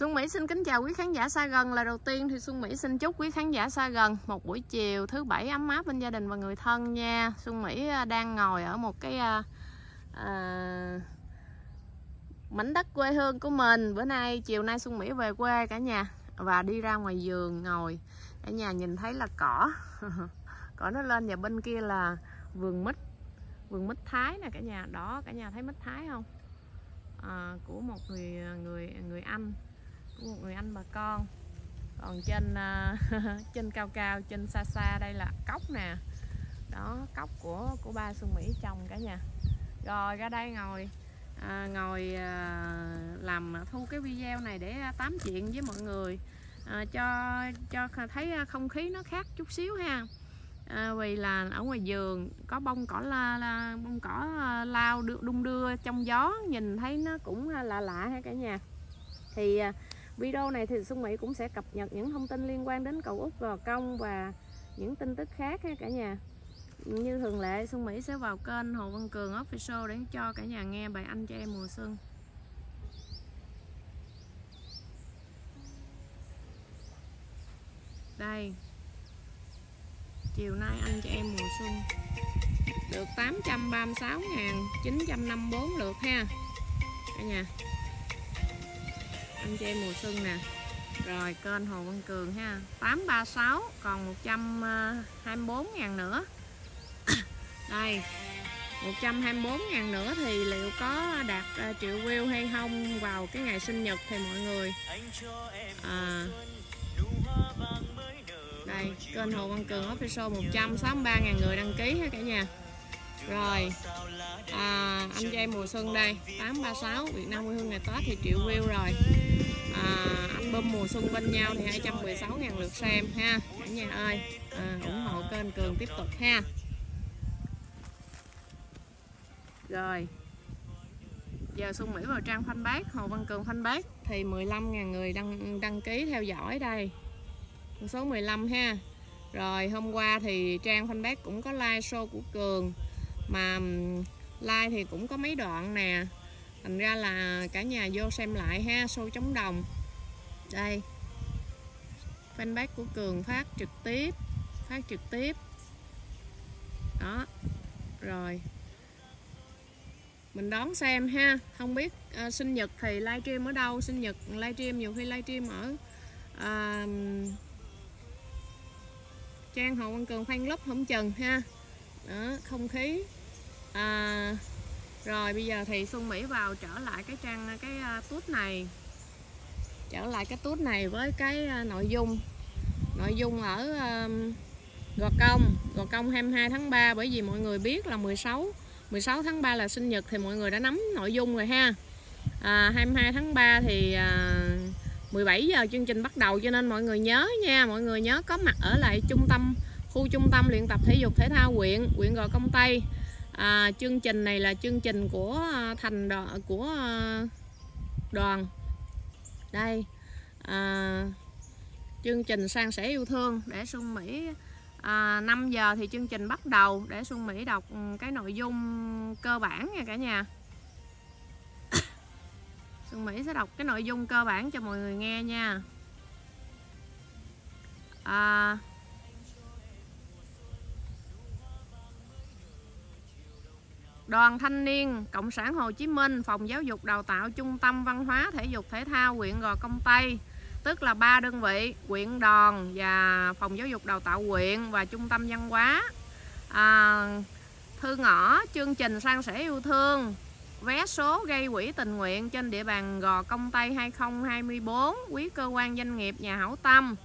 Xuân Mỹ xin kính chào quý khán giả xa gần. Là đầu tiên thì Xuân Mỹ xin chúc quý khán giả xa gần Một buổi chiều thứ bảy ấm áp bên gia đình và người thân nha. Xuân Mỹ à, đang ngồi ở một cái à, à, mảnh đất quê hương của mình. Bữa nay chiều nay Xuân Mỹ về quê cả nhà Và đi ra ngoài giường ngồi. Cả nhà nhìn thấy là cỏ. Cỏ nó lên và bên kia là vườn mít Vườn mít Thái nè cả nhà. Đó cả nhà thấy mít Thái không? À, Của một người à, người à, người Anh một người anh bà con. Còn trên uh, trên cao cao trên xa xa đây là cốc nè. Đó cốc của của ba Xuân Mỹ trồng cả nhà. Rồi ra đây ngồi à, ngồi à, làm thu cái video này để tám chuyện với mọi người. À, cho cho thấy không khí nó khác chút xíu ha. À, vì là ở ngoài giường có bông cỏ la, la bông cỏ à, lao đung đưa trong gió nhìn thấy nó cũng lạ lạ ha cả nhà. Thì à, Video này thì Xuân Mỹ cũng sẽ cập nhật những thông tin liên quan đến cầu Úc Gò Công và những tin tức khác ha cả nhà. Như thường lệ, Xuân Mỹ sẽ vào kênh Hồ Văn Cường Official để cho cả nhà nghe bài Anh cho em mùa xuân. Đây. Chiều nay anh cho em mùa xuân. Được 836.954 lượt ha. Cả nhà anh em mùa xuân nè. Rồi kênh Hồ Văn Cường ha. 836 còn 124 ngàn nữa. Đây 124 ngàn nữa thì liệu có đạt uh, triệu view hay không vào cái ngày sinh nhật thì mọi người? À, đây kênh Hồ Văn Cường Official 163 ngàn người đăng ký ha cả nhà. Rồi à, anh dây mùa xuân đây 836 Việt Nam quê hương ngày Tết thì triệu view rồi. À, album mùa xuân bên nhau thì 216 ngàn lượt xem ha. Cả nhà ơi à, ủng hộ kênh Cường tiếp tục ha. Rồi. Giờ Xuân Mỹ vào trang fanpage Hồ Văn Cường fanpage. Thì 15.000 người đăng đăng ký theo dõi đây. Số 15 ha. Rồi hôm qua thì trang fanpage cũng có live show của Cường mà like thì cũng có mấy đoạn nè. Thành ra là cả nhà vô xem lại ha show chống đồng. Đây. Fanpage của cường phát trực tiếp phát trực tiếp. Đó. Rồi. Mình đón xem ha. Không biết uh, sinh nhật thì livestream ở đâu sinh nhật livestream nhiều khi livestream ở uh, trang hồ văn cường fan club không chừng ha. Đó không khí à, rồi bây giờ thì Xuân Mỹ vào trở lại cái trang cái à, uh, tút này. Trở lại cái tút này với cái uh, nội dung. Nội dung ở uh, Gò Công. Gò Công 22 tháng 3 bởi vì mọi người biết là 16 16 tháng 3 là sinh nhật thì mọi người đã nắm nội dung rồi ha. À, 22 tháng 3 thì à, 17 giờ chương trình bắt đầu cho nên mọi người nhớ nha. Mọi người nhớ có mặt ở lại trung tâm khu trung tâm luyện tập thể dục thể thao huyện huyện Gò Công Tây à, chương trình này là chương trình của à, thành đo, của à, đoàn. Đây à, chương trình sang sẻ yêu thương để Xuân Mỹ à, 5 giờ thì chương trình bắt đầu để Xuân Mỹ đọc ừ, cái nội dung cơ bản nha cả nhà. Xuân Mỹ sẽ đọc cái nội dung cơ bản cho mọi người nghe nha. À, Đoàn Thanh niên Cộng sản Hồ Chí Minh, Phòng Giáo dục Đào tạo Trung tâm Văn hóa Thể dục Thể thao huyện Gò Công Tây, tức là ba đơn vị, huyện Đòn và Phòng Giáo dục Đào tạo huyện và Trung tâm Văn hóa. À, thư ngõ chương trình san sẻ yêu thương vé số gây quỹ tình nguyện trên địa bàn Gò Công Tây 2024 quý cơ quan doanh nghiệp nhà hảo tâm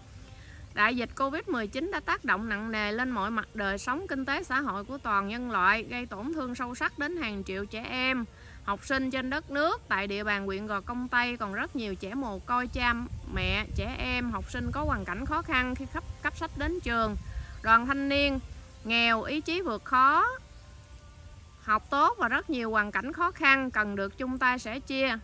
Đại dịch Covid-19 đã tác động nặng nề lên mọi mặt đời sống kinh tế xã hội của toàn nhân loại, gây tổn thương sâu sắc đến hàng triệu trẻ em, học sinh trên đất nước. Tại địa bàn huyện Gò Công Tây còn rất nhiều trẻ mồ côi cha mẹ, trẻ em, học sinh có hoàn cảnh khó khăn khi cấp, cấp sách đến trường. Đoàn thanh niên nghèo, ý chí vượt khó, học tốt và rất nhiều hoàn cảnh khó khăn cần được chung tay sẻ chia.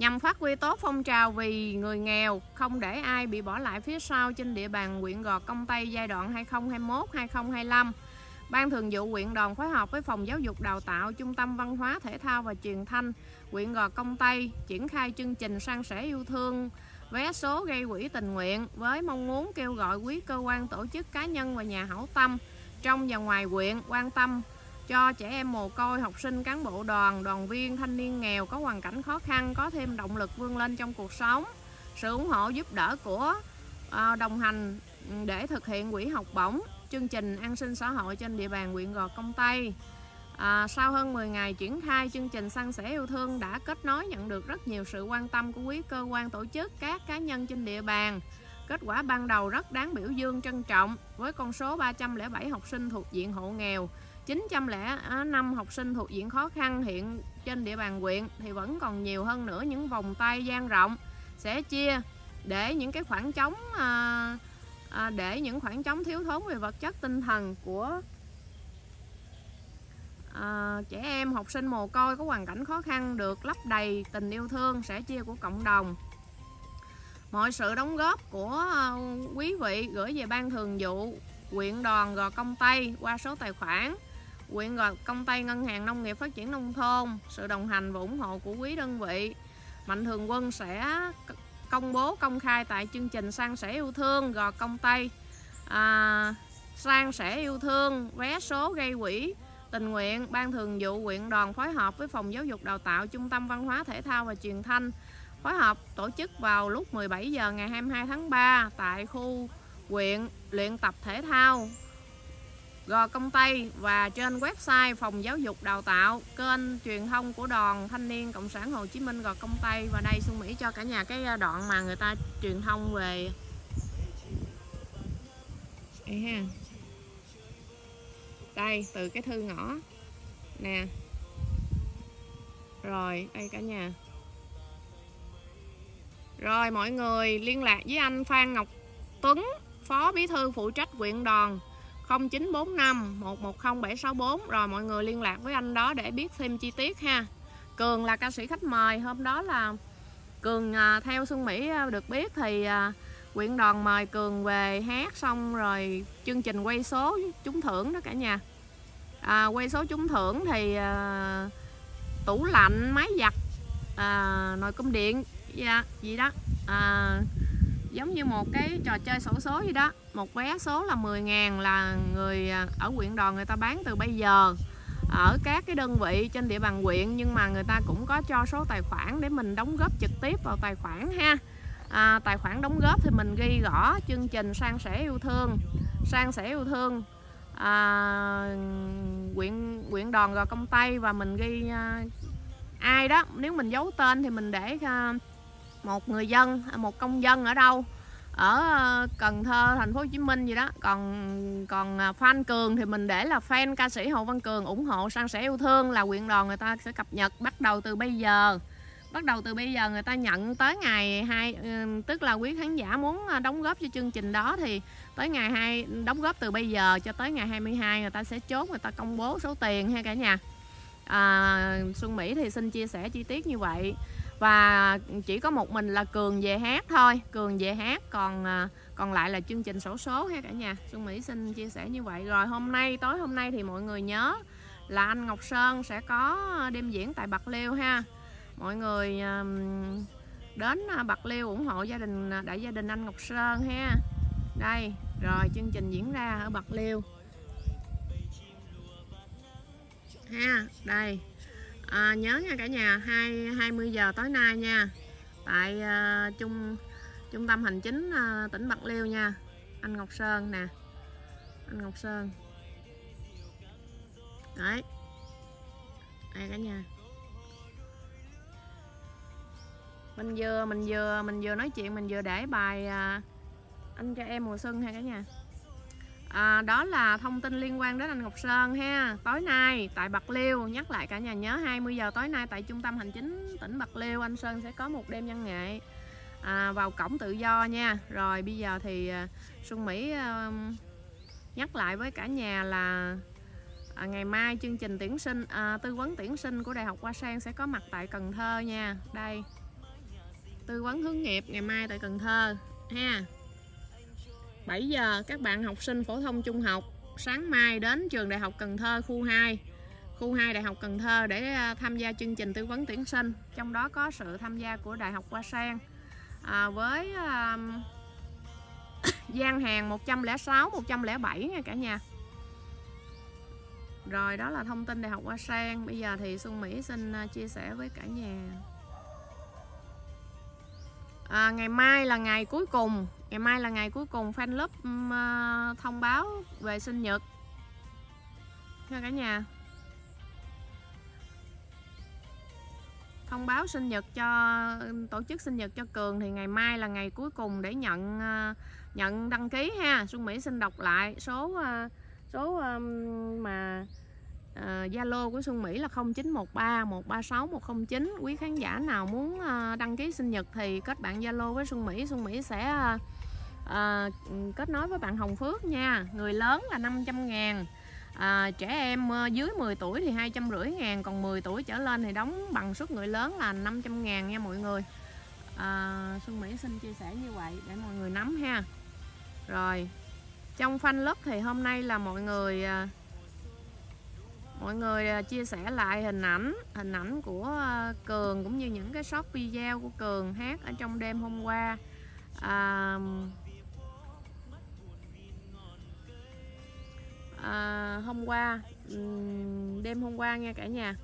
Nhằm phát huy tốt phong trào vì người nghèo, không để ai bị bỏ lại phía sau trên địa bàn huyện Gò Công Tây giai đoạn 2021-2025 Ban Thường vụ huyện đoàn phối hợp với Phòng Giáo dục Đào tạo, Trung tâm Văn hóa Thể thao và Truyền thanh, huyện Gò Công Tây triển khai chương trình sang sẻ yêu thương vé số gây quỹ tình nguyện với mong muốn kêu gọi quý cơ quan tổ chức cá nhân và nhà hảo tâm trong và ngoài huyện quan tâm cho trẻ em mồ côi, học sinh, cán bộ đoàn, đoàn viên, thanh niên nghèo có hoàn cảnh khó khăn có thêm động lực vươn lên trong cuộc sống. Sự ủng hộ giúp đỡ của ờ, đồng hành ừ, để thực hiện quỹ học bổng, chương trình an sinh xã hội trên địa bàn huyện Gò Công Tây. À, sau hơn 10 ngày triển khai chương trình săn sẻ yêu thương đã kết nối nhận được rất nhiều sự quan tâm của quý cơ quan tổ chức, các cá nhân trên địa bàn. Kết quả ban đầu rất đáng biểu dương trân trọng với con số 307 học sinh thuộc diện hộ nghèo, 905 à, học sinh thuộc diện khó khăn hiện trên địa bàn huyện thì vẫn còn nhiều hơn nữa những vòng tay gian rộng sẽ chia để những cái khoảng trống à, à, để những khoảng trống thiếu thốn về vật chất tinh thần của à, trẻ em học sinh mồ côi có hoàn cảnh khó khăn được lấp đầy tình yêu thương sẻ chia của cộng đồng. Mọi sự đóng góp của à, quý vị gửi về ban thường vụ quyện đoàn gò công tây qua số tài khoản Quyện gò công tây ngân hàng nông nghiệp phát triển nông thôn. Sự đồng hành và ủng hộ của quý đơn vị. Mạnh thường quân sẽ công bố công khai tại chương trình san sẻ yêu thương gò công tây à, san sẻ yêu thương vé số gây quỹ tình nguyện ban thường vụ huyện đoàn phối hợp với phòng giáo dục đào tạo trung tâm văn hóa thể thao và truyền thanh phối hợp tổ chức vào lúc 17 giờ ngày 22 tháng 3 tại khu huyện luyện tập thể thao. Gò Công Tây và trên website phòng giáo dục đào tạo, kênh truyền thông của đoàn thanh niên Cộng sản Hồ Chí Minh Gò Công Tây. Và đây Xuân Mỹ cho cả nhà cái à, đoạn mà người ta truyền thông về đây ha. Đây, từ cái thư ngõ. Nè. Rồi, đây cả nhà. Rồi, mọi người liên lạc với anh Phan Ngọc Tuấn, Phó Bí thư phụ trách huyện đoàn. 0945 110 764 rồi mọi người liên lạc với anh đó để biết thêm chi tiết ha. Cường là ca sĩ khách mời hôm đó là Cường à, theo Xuân Mỹ à, được biết thì à, huyện đoàn mời Cường về hát xong rồi chương trình quay số trúng thưởng đó cả nhà. À, quay số trúng thưởng thì à, tủ lạnh máy giặt à, nồi cơm điện dạ, gì đó. À, giống như một cái trò chơi sổ số gì đó. Một vé số là 10 ngàn là người à, ở huyện đoàn người ta bán từ bây giờ. Ở các cái đơn vị trên địa bàn huyện nhưng mà người ta cũng có cho số tài khoản để mình đóng góp trực tiếp vào tài khoản ha. À, tài khoản đóng góp thì mình ghi rõ chương trình sang sẻ yêu thương. Sang sẻ yêu thương à, quyện quyện đoàn gò công tây và mình ghi à, ai đó. Nếu mình giấu tên thì mình để à, một người dân à, một công dân ở đâu? Ở ờ, Cần Thơ thành phố Hồ Chí Minh gì đó. Còn còn à, fan Cường thì mình để là fan ca sĩ Hồ Văn Cường ủng hộ san sẻ yêu thương là huyện đoàn người ta sẽ cập nhật bắt đầu từ bây giờ. Bắt đầu từ bây giờ người ta nhận tới ngày hai ừ, tức là quý khán giả muốn à, đóng góp cho chương trình đó thì tới ngày hai đóng góp từ bây giờ cho tới ngày 22 người ta sẽ chốt người ta công bố số tiền ha cả nhà. À, Xuân Mỹ thì xin chia sẻ chi tiết như vậy và chỉ có một mình là Cường về hát thôi, Cường về hát. Còn à, còn lại là chương trình sổ số ha cả nhà. Xuân Mỹ xin chia sẻ như vậy. Rồi hôm nay, tối hôm nay thì mọi người nhớ là anh Ngọc Sơn sẽ có đêm diễn tại Bạc Liêu ha. Mọi người đến à, Bạc Liêu ủng hộ gia đình à, đại gia đình anh Ngọc Sơn ha. Đây, rồi chương trình diễn ra ở Bạc Liêu. Ha, đây à, nhớ nha cả nhà hai 20 giờ tối nay nha. Tại uh, trung trung tâm hành chính uh, tỉnh Bạc Liêu nha. Anh Ngọc Sơn nè. Anh Ngọc Sơn. Đấy. Đây cả nhà. Mình vừa mình vừa mình vừa nói chuyện mình vừa để bài uh, anh cho em mùa xuân ha cả nhà à, đó là thông tin liên quan đến anh Ngọc Sơn ha. Tối nay tại Bạc Liêu nhắc lại cả nhà nhớ 20 giờ tối nay tại trung tâm hành chính tỉnh Bạc Liêu anh Sơn sẽ có một đêm văn nghệ. À, vào cổng tự do nha. Rồi bây giờ thì ờ, Xuân Mỹ à, nhắc lại với cả nhà là à, ngày mai chương trình tuyển sinh à, tư vấn tuyển sinh của Đại học Hoa Sen sẽ có mặt tại Cần Thơ nha. Đây. Tư vấn hướng nghiệp ngày mai tại Cần Thơ ha. 7 giờ các bạn học sinh phổ thông trung học sáng mai đến trường Đại học Cần Thơ khu 2 khu 2 Đại học Cần Thơ để à, tham gia chương trình tư vấn tuyển sinh. Trong đó có sự tham gia của Đại học Hoa Sen à, với à, gian hàng 106 107 nha cả nhà. Rồi đó là thông tin Đại học Hoa Sen. Bây giờ thì Xuân Mỹ xin à, chia sẻ với cả nhà. À, ngày mai là ngày cuối cùng ngày mai là ngày cuối cùng fan club ừ, ờ, thông báo về sinh nhật. Nha cả nhà. Thông báo sinh nhật cho tổ chức sinh nhật cho cường thì ngày mai là ngày cuối cùng để nhận ờ, nhận đăng ký ha. Xuân mỹ xin đọc lại số ờ, số mà Zalo uh, của Xuân Mỹ là 0913 136 109 quý khán giả nào muốn uh, đăng ký sinh nhật thì kết bạn Zalo với Xuân Mỹ. Xuân Mỹ sẽ uh, à, kết nối với bạn Hồng Phước nha. Người lớn là 500 ngàn. À, trẻ em ờ, dưới 10 tuổi thì hai trăm rưỡi ngàn còn 10 tuổi trở lên thì đóng bằng suất người lớn là 500 ngàn nha mọi người. À, Xuân Mỹ xin chia sẻ như vậy để mọi người nắm ha. Rồi trong fan lớp thì hôm nay là mọi người mọi người chia sẻ lại hình ảnh hình ảnh của Cường cũng như những cái short video của Cường hát ở trong đêm hôm qua. À, à, hôm qua đêm hôm qua nha cả nhà.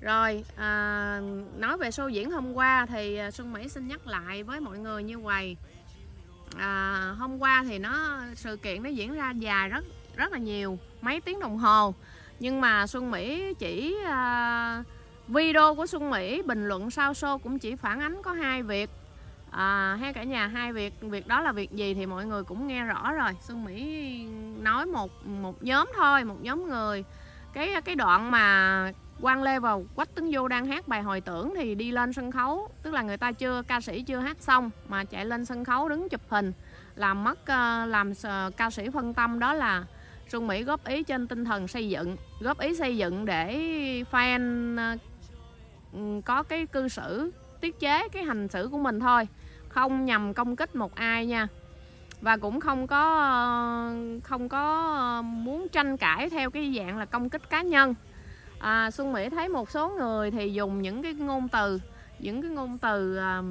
Rồi à, nói về show diễn hôm qua thì à, Xuân Mỹ xin nhắc lại với mọi người như vậy à, hôm qua thì nó sự kiện nó diễn ra dài rất rất là nhiều mấy tiếng đồng hồ. Nhưng mà Xuân Mỹ chỉ à, video của Xuân Mỹ bình luận sau show cũng chỉ phản ánh có hai việc à, hay cả nhà hai việc việc đó là việc gì thì mọi người cũng nghe rõ rồi. Xuân Mỹ nói một một nhóm thôi một nhóm người. Cái cái đoạn mà Quang Lê và Quách Tấn Du đang hát bài hồi tưởng thì đi lên sân khấu. Tức là người ta chưa ca sĩ chưa hát xong mà chạy lên sân khấu đứng chụp hình. Làm mất ờ, làm ờ, ca sĩ phân tâm đó là Xuân Mỹ góp ý trên tinh thần xây dựng góp ý xây dựng để fan ờ, ừ, có cái cư xử tiết chế cái hành xử của mình thôi không nhằm công kích một ai nha. Và cũng không có không có ờ, muốn tranh cãi theo cái dạng là công kích cá nhân. À, Xuân Mỹ thấy một số người thì dùng những cái ngôn từ những cái ngôn từ à,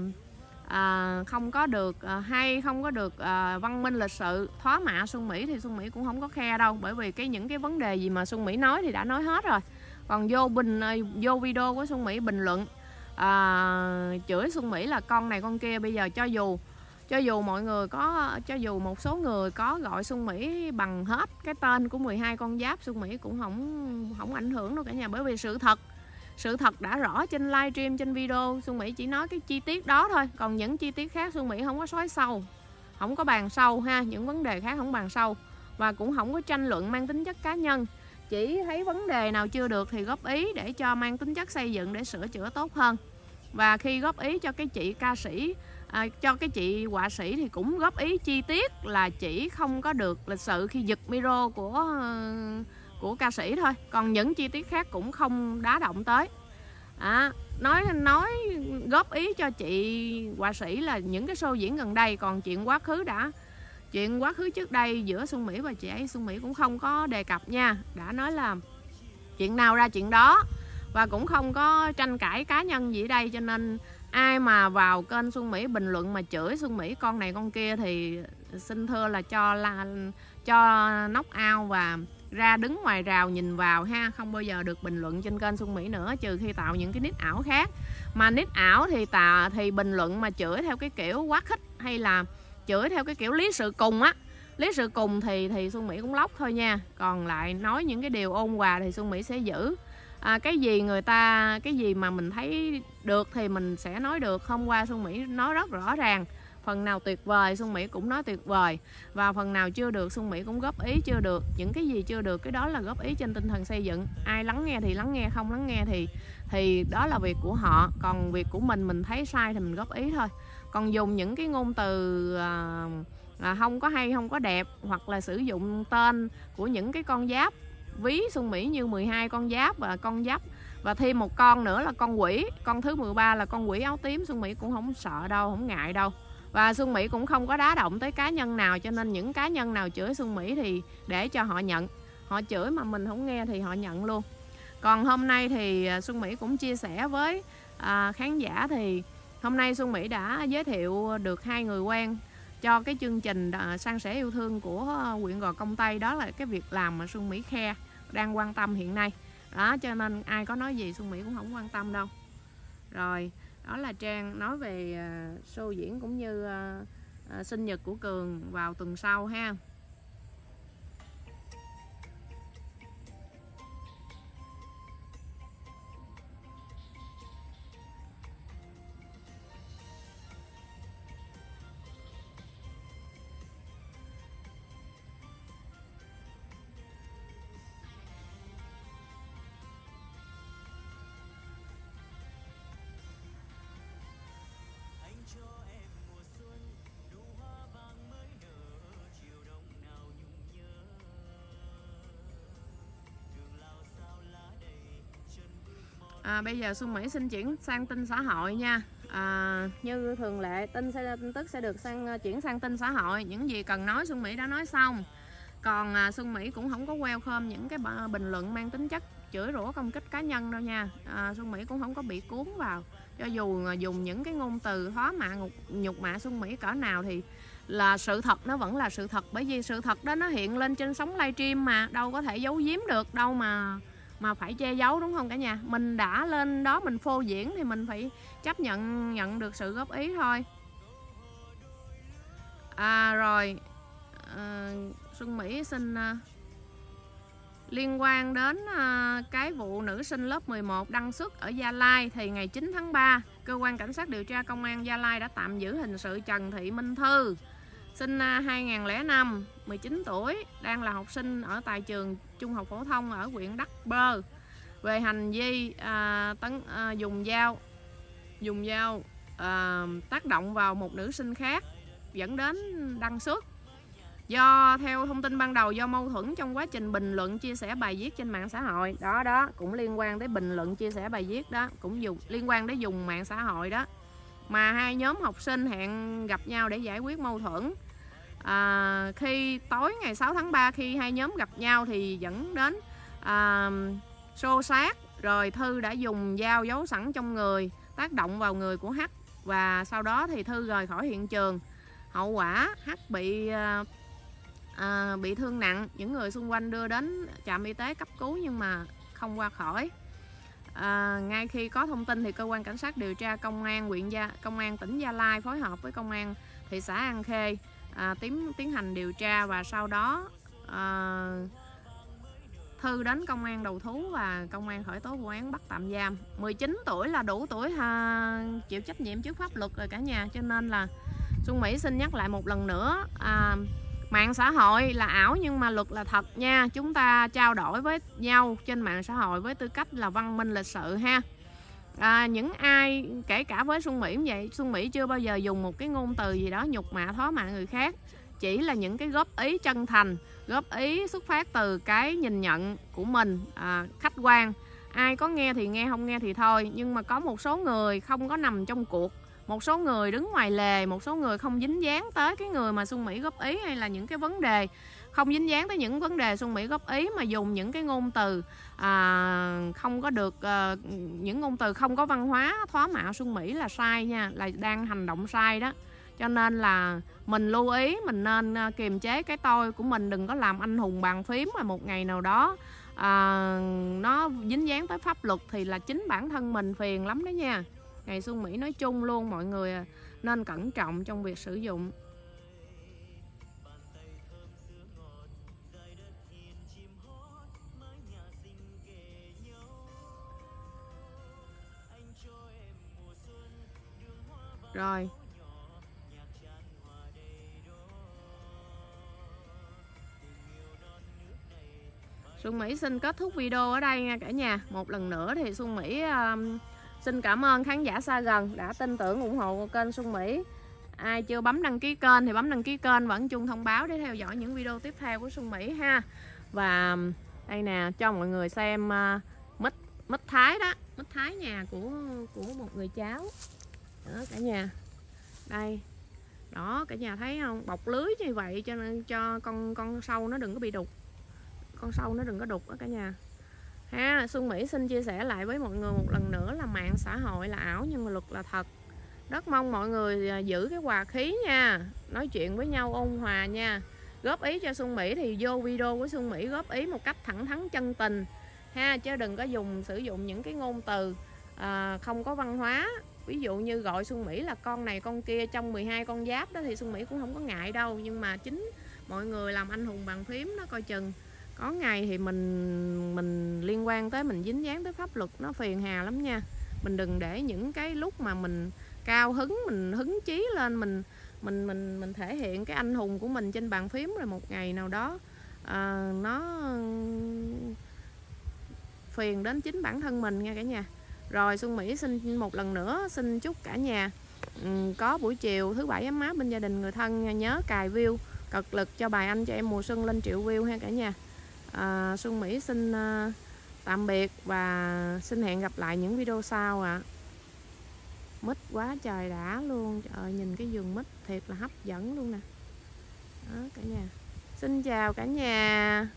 à, không có được à, hay không có được à, văn minh lịch sự thóa mạ Xuân Mỹ thì Xuân Mỹ cũng không có khe đâu bởi vì cái những cái vấn đề gì mà Xuân Mỹ nói thì đã nói hết rồi. Còn vô bình vô video của Xuân Mỹ bình luận à, chửi Xuân Mỹ là con này con kia bây giờ cho dù cho dù mọi người có cho dù một số người có gọi Xuân Mỹ bằng hết cái tên của 12 con giáp Xuân Mỹ cũng không không ảnh hưởng đâu cả nhà bởi vì sự thật sự thật đã rõ trên livestream trên video Xuân Mỹ chỉ nói cái chi tiết đó thôi. Còn những chi tiết khác Xuân Mỹ không có xói sâu không có bàn sâu ha những vấn đề khác không bàn sâu và cũng không có tranh luận mang tính chất cá nhân chỉ thấy vấn đề nào chưa được thì góp ý để cho mang tính chất xây dựng để sửa chữa tốt hơn. Và khi góp ý cho cái chị ca sĩ à, cho cái chị họa sĩ thì cũng góp ý chi tiết là chỉ không có được lịch sự khi giật micro của ờ, của ca sĩ thôi. Còn những chi tiết khác cũng không đá động tới. À, nói nói góp ý cho chị họa sĩ là những cái show diễn gần đây còn chuyện quá khứ đã chuyện quá khứ trước đây giữa Xuân Mỹ và chị ấy, Xuân Mỹ cũng không có đề cập nha. Đã nói là chuyện nào ra chuyện đó và cũng không có tranh cãi cá nhân gì ở đây, cho nên ai mà vào kênh Xuân Mỹ bình luận mà chửi Xuân Mỹ con này con kia thì xin thưa là cho là cho nóc ao và ra đứng ngoài rào nhìn vào ha. Không bao giờ được bình luận trên kênh Xuân Mỹ nữa, trừ khi tạo những cái nick ảo khác. Mà nick ảo thì tà, thì bình luận mà chửi theo cái kiểu quá khích hay là chửi theo cái kiểu lý sự cùng á. Lý sự cùng thì thì Xuân Mỹ cũng lóc thôi nha. Còn lại nói những cái điều ôn hòa thì Xuân Mỹ sẽ giữ. À, cái gì người ta cái gì mà mình thấy được thì mình sẽ nói được. Hôm qua Xuân Mỹ nói rất rõ ràng. Phần nào tuyệt vời Xuân Mỹ cũng nói tuyệt vời. Và phần nào chưa được Xuân Mỹ cũng góp ý chưa được. Những cái gì chưa được cái đó là góp ý trên tinh thần xây dựng. Ai lắng nghe thì lắng nghe không lắng nghe thì thì đó là việc của họ. Còn việc của mình mình thấy sai thì mình góp ý thôi còn dùng những cái ngôn từ à, không có hay không có đẹp hoặc là sử dụng tên của những cái con giáp. Ví Xuân Mỹ như 12 con giáp và con giáp và thêm một con nữa là con quỷ. Con thứ 13 là con quỷ áo tím. Xuân Mỹ cũng không sợ đâu không ngại đâu. Và Xuân Mỹ cũng không có đá động tới cá nhân nào cho nên những cá nhân nào chửi Xuân Mỹ thì để cho họ nhận. Họ chửi mà mình không nghe thì họ nhận luôn. Còn hôm nay thì à, Xuân Mỹ cũng chia sẻ với à, khán giả thì hôm nay Xuân Mỹ đã giới thiệu được hai người quen cho cái chương trình à, san sẻ yêu thương của à, huyện Gò Công Tây. Đó là cái việc làm mà Xuân Mỹ khe đang quan tâm hiện nay. Đó, cho nên ai có nói gì Xuân Mỹ cũng không quan tâm đâu. Rồi, đó là Trang nói về à, show diễn cũng như sinh nhật của Cường vào tuần sau ha. À, bây giờ Xuân Mỹ xin chuyển sang tin xã hội nha. À, như thường lệ tin sẽ tin tức sẽ được sang chuyển sang tin xã hội. Những gì cần nói Xuân Mỹ đã nói xong. Còn à, Xuân Mỹ cũng không có welcome những cái bình luận mang tính chất chửi rủa công kích cá nhân đâu nha. À, Xuân Mỹ cũng không có bị cuốn vào. Cho dù à, dùng những cái ngôn từ hóa mạ nhục mạ Xuân Mỹ cỡ nào thì là sự thật nó vẫn là sự thật. Bởi vì sự thật đó nó hiện lên trên sóng livestream mà đâu có thể giấu giếm được đâu mà mà phải che giấu đúng không cả nhà? Mình đã lên đó mình phô diễn thì mình phải chấp nhận nhận được sự góp ý thôi. À rồi. À, Xuân Mỹ xin à, liên quan đến à, cái vụ nữ sinh lớp 11 đăng xuất ở Gia Lai thì ngày 9 tháng 3 cơ quan cảnh sát điều tra công an Gia Lai đã tạm giữ hình sự Trần Thị Minh Thư sinh 2005 19 tuổi đang là học sinh ở tại trường trung học phổ thông ở huyện Đắc Bơ. Về hành vi à, tấn à, dùng dao dùng dao à, tác động vào một nữ sinh khác dẫn đến đăng xuất do theo thông tin ban đầu do mâu thuẫn trong quá trình bình luận chia sẻ bài viết trên mạng xã hội. Đó đó cũng liên quan tới bình luận chia sẻ bài viết đó cũng dùng liên quan đến dùng mạng xã hội đó. Mà hai nhóm học sinh hẹn gặp nhau để giải quyết mâu thuẫn à, khi tối ngày 6 tháng 3 khi hai nhóm gặp nhau thì dẫn đến à, xô sát rồi Thư đã dùng dao giấu sẵn trong người tác động vào người của Hắc và sau đó thì Thư rời khỏi hiện trường. Hậu quả Hắc bị à, à, bị thương nặng. Những người xung quanh đưa đến trạm y tế cấp cứu nhưng mà không qua khỏi. À, ngay khi có thông tin thì cơ quan cảnh sát điều tra công an huyện gia công an tỉnh gia lai phối hợp với công an thị xã an khê à, tiến tiến hành điều tra và sau đó à, Thư đến công an đầu thú và công an khởi tố vụ án bắt tạm giam. 19 tuổi là đủ tuổi ha, chịu trách nhiệm trước pháp luật rồi cả nhà cho nên là Xuân Mỹ xin nhắc lại một lần nữa à, mạng xã hội là ảo nhưng mà luật là thật nha. Chúng ta trao đổi với nhau trên mạng xã hội với tư cách là văn minh lịch sự ha à, những ai kể cả với Xuân Mỹ cũng vậy. Xuân Mỹ chưa bao giờ dùng một cái ngôn từ gì đó nhục mạ thó mạ người khác. Chỉ là những cái góp ý chân thành góp ý xuất phát từ cái nhìn nhận của mình à, khách quan. Ai có nghe thì nghe không nghe thì thôi. Nhưng mà có một số người không có nằm trong cuộc. Một số người đứng ngoài lề một số người không dính dáng tới cái người mà xuân mỹ góp ý hay là những cái vấn đề không dính dáng tới những vấn đề xuân mỹ góp ý mà dùng những cái ngôn từ à, không có được à, những ngôn từ không có văn hóa thoá mạo xuân mỹ là sai nha là đang hành động sai đó. Cho nên là mình lưu ý mình nên ờ, kiềm chế cái tôi của mình đừng có làm anh hùng bàn phím mà một ngày nào đó à, nó dính dáng tới pháp luật thì là chính bản thân mình phiền lắm đó nha. Ngày xuân mỹ nói chung luôn mọi người nên cẩn trọng trong việc sử dụng. Rồi. Xuân Mỹ xin kết thúc video ở đây nha cả nhà. Một lần nữa thì Xuân Mỹ um, xin cảm ơn khán giả xa gần đã tin tưởng ủng hộ kênh Xuân Mỹ. Ai chưa bấm đăng ký kênh thì bấm đăng ký kênh vẫn chung thông báo để theo dõi những video tiếp theo của Xuân Mỹ ha. Và um, đây nè cho mọi người xem uh, mít, mít thái đó. Mít thái nhà của của một người cháu đó cả nhà. Đây. Đó cả nhà thấy không? Bọc lưới như vậy cho nên cho con con sâu nó đừng có bị đục. Con sâu nó đừng có đục đó cả nhà. Ha Xuân Mỹ xin chia sẻ lại với mọi người một lần nữa là mạng xã hội là ảo nhưng mà luật là thật. Rất mong mọi người à, giữ cái hòa khí nha. Nói chuyện với nhau ôn hòa nha. Góp ý cho Xuân Mỹ thì vô video của Xuân Mỹ góp ý một cách thẳng thắn chân tình. Ha chứ đừng có dùng sử dụng những cái ngôn từ à, không có văn hóa ví dụ như gọi Xuân Mỹ là con này con kia trong 12 con giáp đó thì Xuân Mỹ cũng không có ngại đâu. Nhưng mà chính mọi người làm anh hùng bàn phím nó coi chừng. Có ngày thì mình mình liên quan tới mình dính dáng tới pháp luật nó phiền hà lắm nha. Mình đừng để những cái lúc mà mình cao hứng mình hứng chí lên mình mình mình mình thể hiện cái anh hùng của mình trên bàn phím rồi một ngày nào đó à, nó phiền đến chính bản thân mình nha cả nhà rồi Xuân Mỹ xin một lần nữa xin chúc cả nhà um, có buổi chiều thứ bảy ấm áp bên gia đình người thân nha. nhớ cài view cực lực cho bài anh cho em mùa xuân lên triệu view ha cả nhà à, Xuân Mỹ xin uh, tạm biệt và xin hẹn gặp lại những video sau ạ à. mít quá trời đã luôn trời ơi, nhìn cái vườn mít thiệt là hấp dẫn luôn nè đó cả nhà xin chào cả nhà